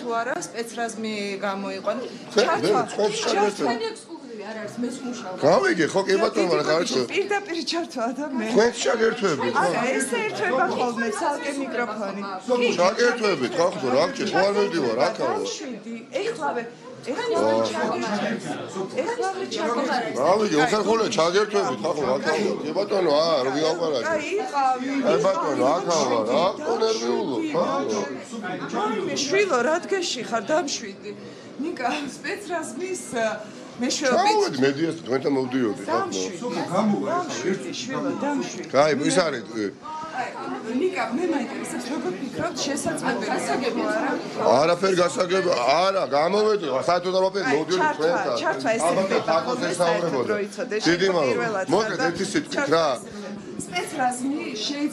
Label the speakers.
Speaker 1: თუ არა სპეცრაზმი გამოიყვან.
Speaker 2: მე- მე თქვენ შეგერთო.
Speaker 3: ექსკლუზივი არ არის მეც მუშაობ.
Speaker 2: გავიგე ხო კი ბატონო მაგრამ ხარჩო.
Speaker 1: პირდაპირ ჩართვა და მე.
Speaker 2: თქვენ შეგერთოებით ხო?
Speaker 1: არა, ეს ერთვება ხოლმე ცალკე მიკროფონი.
Speaker 2: შეგერთოებით ხო ხო რა გჭირ ხო არ მივდივარ აქაო.
Speaker 1: შვიდი. ეხლავე ჩაგოხარე.
Speaker 2: გავიგე უხერხულე ჩაგერთოებით ხო ხო აქაო. კი ბატონო აა რო ვიაყარაკე.
Speaker 1: აი, იყავი.
Speaker 2: აი ბატონო აქაო რა კონერვიულო ხო?
Speaker 1: მაიმე შვილო რადგეში ხარ დამშვიდი. ნიკა სპეცრაზმის მეშვეობით
Speaker 2: ჩავედი მედიას თქვენთან მოვდიოდი ხო?
Speaker 1: დამშვიდი. დამშვიდი შვილო დამშვიდი.
Speaker 2: კაი ის არის
Speaker 1: ნიკა მე მაინტერესებს როგორ ფიქრობთ შესაძლებელია თუ არა?
Speaker 2: არაფერ გასაგებ არა გამოვედი საერთოდ არ ვაპირე
Speaker 1: აი,
Speaker 2: მოვდიოდი
Speaker 1: ჩართვა,
Speaker 2: თქვენთან
Speaker 1: ჩართვა
Speaker 2: ალბათ
Speaker 1: ხდება ხოლმე
Speaker 2: ესაუბრებოდა დიდი მადლობა მოკლედ ერთი სიტყვით რა
Speaker 1: სპეცრაზმი შეიძლება